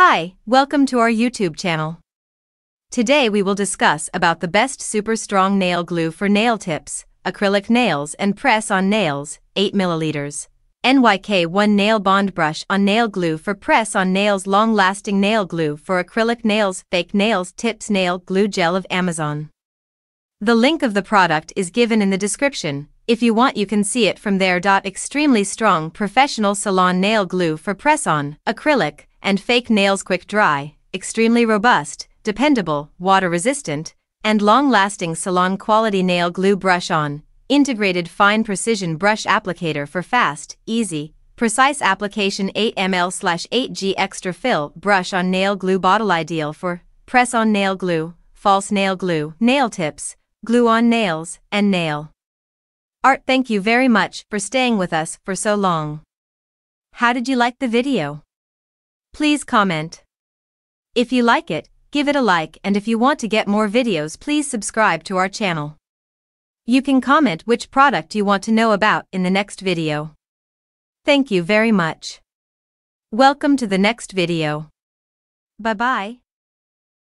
Hi, welcome to our YouTube channel. Today we will discuss about the best super strong nail glue for nail tips, acrylic nails and press-on nails, 8 milliliters. NYK1 Nail Bond Brush on Nail Glue for Press-on Nails Long-Lasting Nail Glue for Acrylic Nails Fake Nails Tips Nail Glue Gel of Amazon. The link of the product is given in the description, if you want you can see it from there. Extremely strong professional salon nail glue for press-on, acrylic, and fake nails quick dry, extremely robust, dependable, water-resistant, and long-lasting salon-quality nail glue brush-on, integrated fine precision brush applicator for fast, easy, precise application 8 ml 8G extra fill brush on nail glue bottle ideal for press on nail glue, false nail glue, nail tips, glue on nails, and nail. Art thank you very much for staying with us for so long. How did you like the video? Please comment. If you like it, give it a like and if you want to get more videos please subscribe to our channel. You can comment which product you want to know about in the next video. Thank you very much. Welcome to the next video. Bye bye.